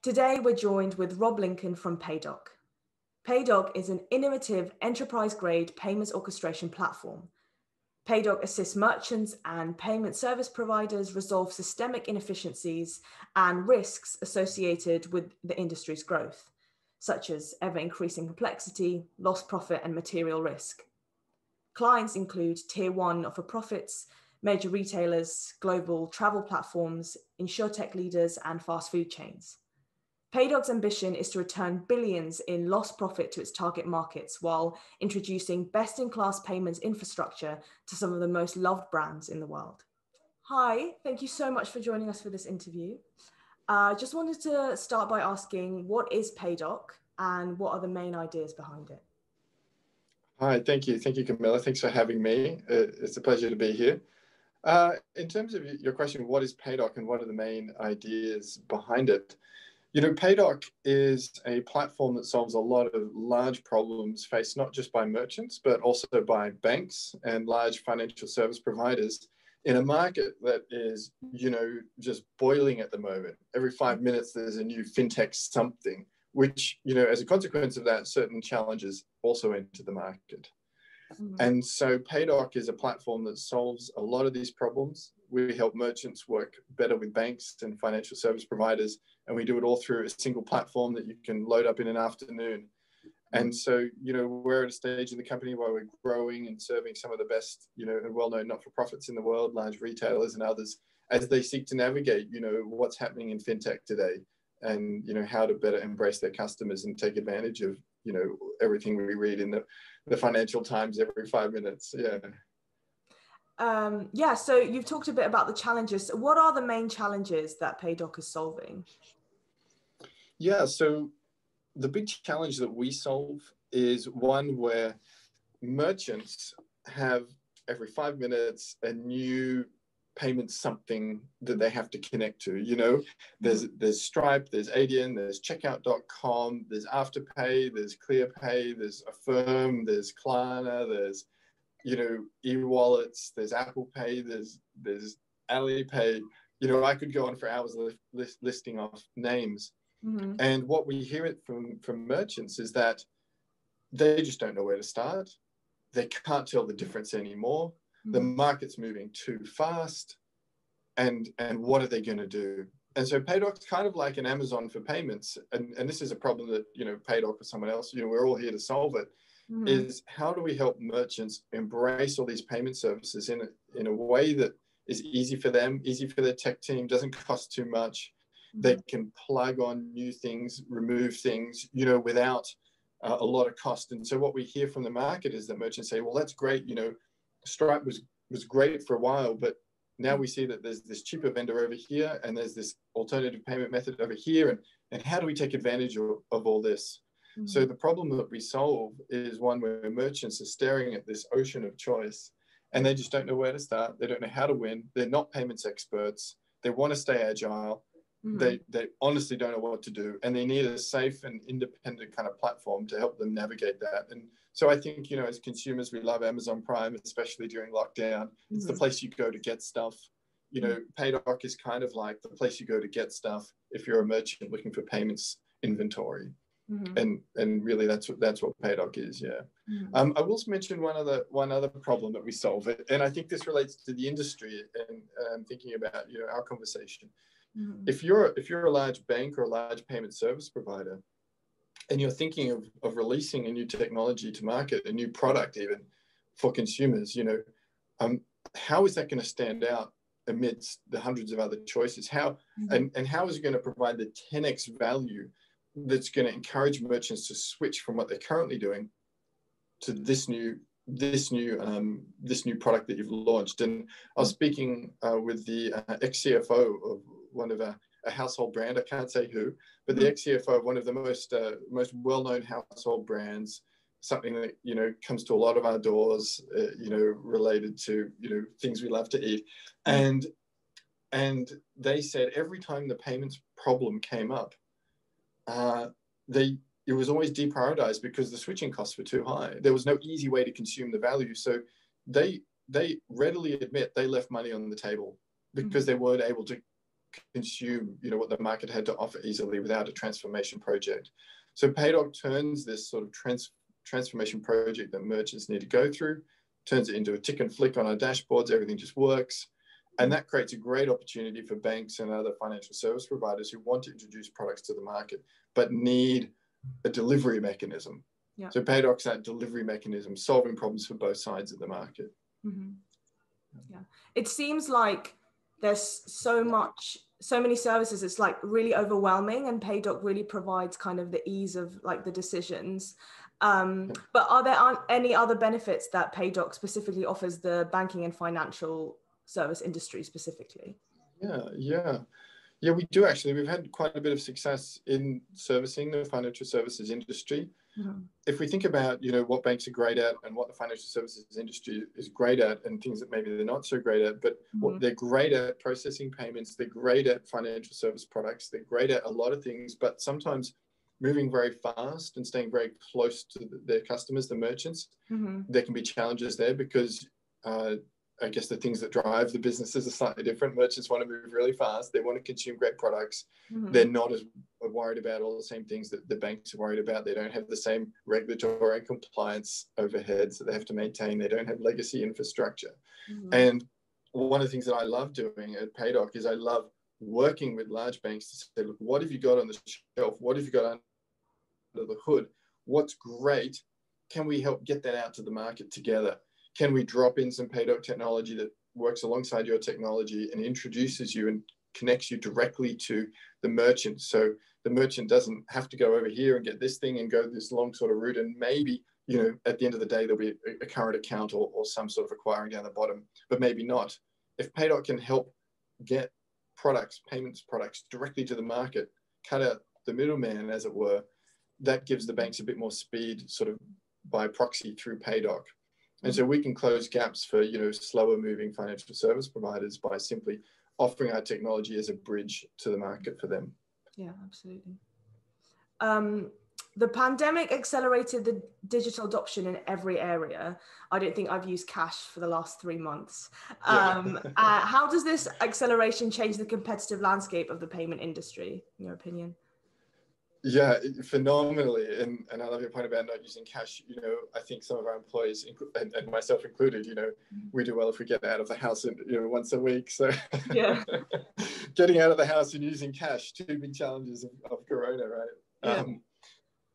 Today, we're joined with Rob Lincolne from Paydock. Paydock is an innovative enterprise grade payments orchestration platform. Paydock assists merchants and payment service providers resolve systemic inefficiencies and risks associated with the industry's growth, such as ever increasing complexity, lost profit, and material risk. Clients include tier one not for profits, major retailers, global travel platforms, insurtech leaders, and fast food chains. Paydock's ambition is to return billions in lost profit to its target markets while introducing best in class payments infrastructure to some of the most loved brands in the world. Hi, thank you so much for joining us for this interview. I uh, just wanted to start by asking what is Paydock and what are the main ideas behind it? Hi, thank you. Thank you, Camilla. Thanks for having me. Uh, it's a pleasure to be here. Uh, in terms of your question, what is Paydock and what are the main ideas behind it? You know, Paydock is a platform that solves a lot of large problems faced not just by merchants, but also by banks and large financial service providers in a market that is, you know, just boiling at the moment. Every five minutes, there's a new fintech something, which, you know, as a consequence of that, certain challenges also enter the market. Mm-hmm. And so Paydock is a platform that solves a lot of these problems. We help merchants work better with banks and financial service providers, and we do it all through a single platform that you can load up in an afternoon. And so, you know, we're at a stage in the company where we're growing and serving some of the best, you know, and well-known not-for-profits in the world, large retailers and others, as they seek to navigate, you know, what's happening in fintech today, and you know how to better embrace their customers and take advantage of, you know, everything we read in the the Financial Times every five minutes. Yeah. Um, yeah, so you've talked a bit about the challenges. What are the main challenges that Paydock is solving? Yeah, so the big challenge that we solve is one where merchants have every five minutes a new payment something that they have to connect to. You know, there's there's Stripe, there's Adyen, there's Checkout.com, there's Afterpay, there's ClearPay, there's Affirm, there's Klarna, there's you know e-wallets, there's Apple Pay, there's there's Alipay. You know, I could go on for hours list, listing off names. Mm-hmm. And what we hear it from from merchants is that they just don't know where to start. They can't tell the difference anymore the market's moving too fast and and what are they going to do and so paydock's kind of like an amazon for payments and, and this is a problem that you know paydock or someone else you know we're all here to solve it. Mm-hmm. Is how do we help merchants embrace all these payment services in a, in a way that is easy for them easy for their tech team doesn't cost too much mm-hmm. they can plug on new things remove things you know without uh, a lot of cost and so what we hear from the market is that merchants say well that's great you know Stripe was was great for a while, but now we see that there's this cheaper vendor over here and there's this alternative payment method over here. And, and how do we take advantage of, of all this? Mm-hmm. So the problem that we solve is one where merchants are staring at this ocean of choice and they just don't know where to start. They don't know how to win. They're not payments experts. They want to stay agile. Mm-hmm. They, they honestly don't know what to do. And they need a safe and independent kind of platform to help them navigate that. And so I think, you know, as consumers, we love Amazon Prime, especially during lockdown. Mm-hmm. It's the mm-hmm. place you go to get stuff. You know, Paydock is kind of like the place you go to get stuff if you're a merchant looking for payments inventory. Mm-hmm. And and really that's what that's what Paydock is, yeah. Mm-hmm. Um, I will mention one other one other problem that we solve, it, and I think this relates to the industry and um, thinking about you know our conversation. Mm-hmm. If you're if you're a large bank or a large payment service provider, and you're thinking of, of releasing a new technology to market, a new product even for consumers, you know, um, how is that going to stand out amidst the hundreds of other choices? How mm-hmm. and, and how is it going to provide the 10x value that's going to encourage merchants to switch from what they're currently doing to this new this new um, this new product that you've launched? And I was speaking uh, with the uh, ex CFO of one of our a household brand. I can't say who, but the mm-hmm. ex CFO of one of the most uh, most well known household brands. Something that you know comes to a lot of our doors, uh, you know, related to you know things we love to eat, mm-hmm. and and they said every time the payments problem came up, uh, they it was always deprioritized because the switching costs were too high. There was no easy way to consume the value, so they they readily admit they left money on the table because mm-hmm. they weren't able to consume, you know, what the market had to offer easily without a transformation project. So Paydock turns this sort of trans transformation project that merchants need to go through, turns it into a tick and flick on our dashboards, everything just works. And that creates a great opportunity for banks and other financial service providers who want to introduce products to the market, but need a delivery mechanism. Yeah. So Paydock's that delivery mechanism, solving problems for both sides of the market. Mm-hmm. Yeah. It seems like there's so much so many services it's like really overwhelming and paydock really provides kind of the ease of like the decisions. Um, but are there any other benefits that paydock specifically offers the banking and financial service industry specifically? Yeah yeah yeah we do actually we've had quite a bit of success in servicing the financial services industry Mm-hmm. If we think about, you know, what banks are great at and what the financial services industry is great at, and things that maybe they're not so great at, but mm-hmm. what they're great at processing payments, they're great at financial service products, they're great at a lot of things, but sometimes moving very fast and staying very close to their customers, the merchants, mm-hmm. there can be challenges there because uh, I guess the things that drive the businesses are slightly different. Merchants want to move really fast. They want to consume great products. Mm-hmm. They're not as worried about all the same things that the banks are worried about. They don't have the same regulatory and compliance overheads that they have to maintain. They don't have legacy infrastructure. Mm-hmm. And one of the things that I love doing at Paydock is I love working with large banks to say, look, what have you got on the shelf? What have you got under the hood? What's great? Can we help get that out to the market together? Can we drop in some Paydock technology that works alongside your technology and introduces you and connects you directly to the merchant? So the merchant doesn't have to go over here and get this thing and go this long sort of route. And maybe you know at the end of the day there'll be a, a current account or, or some sort of acquiring down the bottom but maybe not. If paydock can help get products payments products directly to the market cut out the middleman as it were that gives the banks a bit more speed sort of by proxy through paydock and so we can close gaps for you know slower moving financial service providers by simply offering our technology as a bridge to the market for them. Yeah, absolutely. Um, the pandemic accelerated the digital adoption in every area. I don't think I've used cash for the last three months. Um, yeah. uh, how does this acceleration change the competitive landscape of the payment industry, in your opinion? Yeah, phenomenally. And, and I love your point about not using cash. You know, I think some of our employees, and, and myself included, you know, mm-hmm. we do well if we get out of the house, and you know, once a week. So, yeah, getting out of the house and using cash, two big challenges of, of Corona, right? Yeah. Um,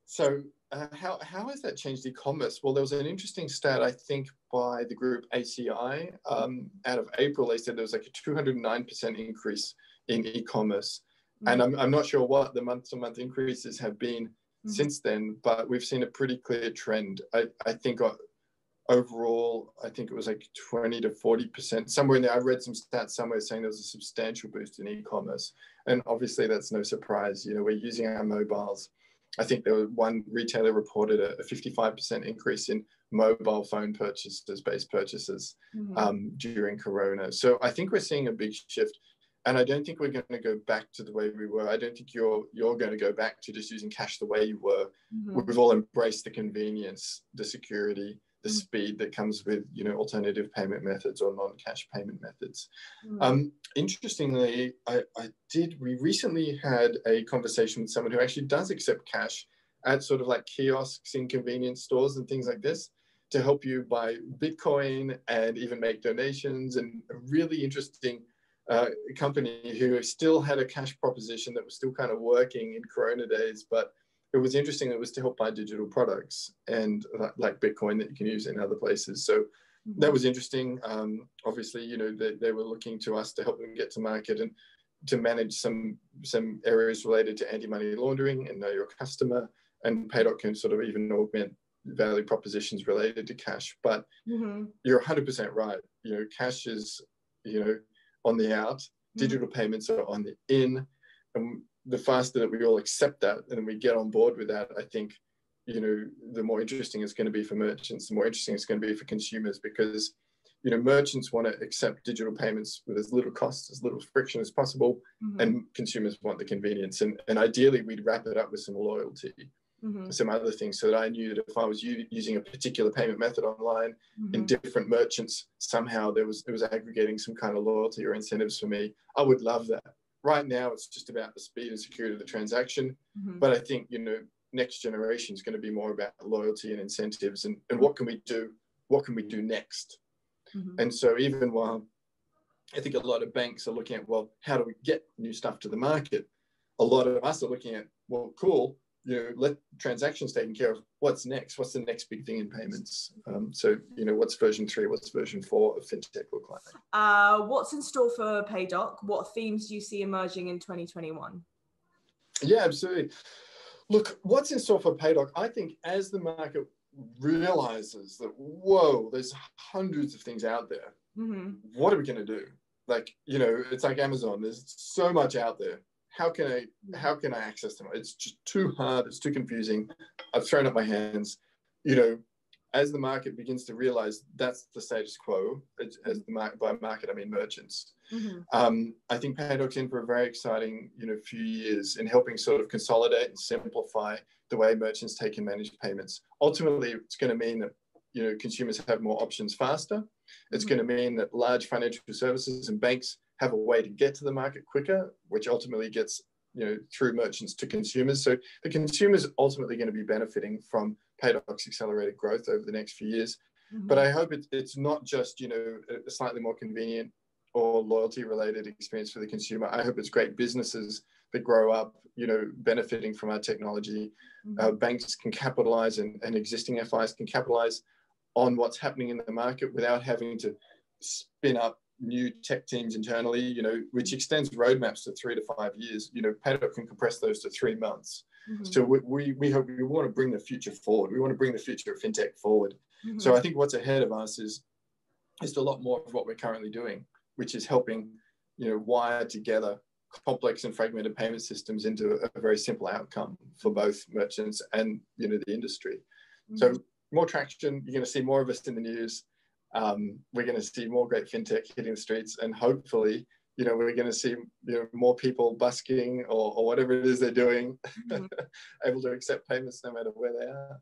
so, uh, how how has that changed e-commerce? Well, there was an interesting stat I think by the group ACI um, out of April. They said there was like a 209 percent increase in e-commerce. And I'm, I'm not sure what the month to month increases have been mm-hmm. since then, but we've seen a pretty clear trend. I, I think uh, overall, I think it was like 20 to 40%, somewhere in there. I read some stats somewhere saying there was a substantial boost in e commerce. And obviously, that's no surprise. You know, we're using our mobiles. I think there was one retailer reported a, a 55% increase in mobile phone purchases, based purchases mm-hmm. um, during Corona. So I think we're seeing a big shift and I don't think we're going to go back to the way we were. I don't think you're you're going to go back to just using cash the way you were. Mm-hmm. We've all embraced the convenience, the security, the mm-hmm. speed that comes with you know alternative payment methods or non-cash payment methods. Mm-hmm. Um, interestingly, I, I did. We recently had a conversation with someone who actually does accept cash at sort of like kiosks in convenience stores and things like this to help you buy Bitcoin and even make donations and a really interesting uh, company who still had a cash proposition that was still kind of working in Corona days, but it was interesting. It was to help buy digital products and like Bitcoin that you can use in other places. So mm-hmm. that was interesting. Um, obviously, you know, they, they were looking to us to help them get to market and to manage some some areas related to anti-money laundering and know your customer. And Paydock can sort of even augment value propositions related to cash. But mm-hmm. you're 100% right. You know, cash is, you know, on the out, mm-hmm. digital payments are on the in. And the faster that we all accept that and we get on board with that, I think, you know, the more interesting it's going to be for merchants, the more interesting it's going to be for consumers because, you know, merchants want to accept digital payments with as little cost, as little friction as possible, mm-hmm. and consumers want the convenience. And, and ideally, we'd wrap it up with some loyalty mm-hmm. some other things so that I knew that if I was u- using a particular payment method online mm-hmm. in different merchants, somehow there was it was aggregating some kind of loyalty or incentives for me. I would love that. right now it's just about the speed and security of the transaction. Mm-hmm. But I think, you know, next generation is going to be more about loyalty and incentives and, and what can we do? What can we do next? Mm-hmm. And so even while I think a lot of banks are looking at, well, how do we get new stuff to the market? A lot of us are looking at, well, cool, you know, let transactions taken care of. What's next? What's the next big thing in payments? Um, so, you know, what's version three? What's version four of fintech look like? Uh, what's in store for Paydock? What themes do you see emerging in 2021? Yeah, absolutely. Look, what's in store for Paydock? I think as the market realizes that, whoa, there's hundreds of things out there. Mm-hmm. What are we going to do? Like, you know, it's like Amazon. There's so much out there how can I how can I access them? It's just too hard. It's too confusing. I've thrown up my hands. You know, as the market begins to realize that's the status quo, as the market by market I mean merchants. Mm-hmm. Um, I think Paydock's in for a very exciting you know few years in helping sort of consolidate and simplify the way merchants take and manage payments. Ultimately, it's going to mean that you know consumers have more options faster. It's mm-hmm. going to mean that large financial services and banks have a way to get to the market quicker, which ultimately gets you know through merchants to consumers. So the consumers ultimately going to be benefiting from Paydock's accelerated growth over the next few years. Mm-hmm. But I hope it, it's not just you know a slightly more convenient or loyalty related experience for the consumer. I hope it's great businesses that grow up, you know, benefiting from our technology. Mm-hmm. Uh, banks can capitalize and, and existing FIs can capitalize on what's happening in the market without having to spin up new tech teams internally, you know, which extends roadmaps to three to five years. You know, Paydock can compress those to three months. Mm-hmm. So we, we, we hope we want to bring the future forward. We want to bring the future of fintech forward. Mm-hmm. So I think what's ahead of us is just a lot more of what we're currently doing, which is helping, you know, wire together complex and fragmented payment systems into a very simple outcome for both merchants and you know the industry. Mm-hmm. So more traction. You're going to see more of us in the news um, we're going to see more great fintech hitting the streets, and hopefully, you know, we're going to see you know more people busking or, or whatever it is they're doing, mm-hmm. able to accept payments no matter where they are.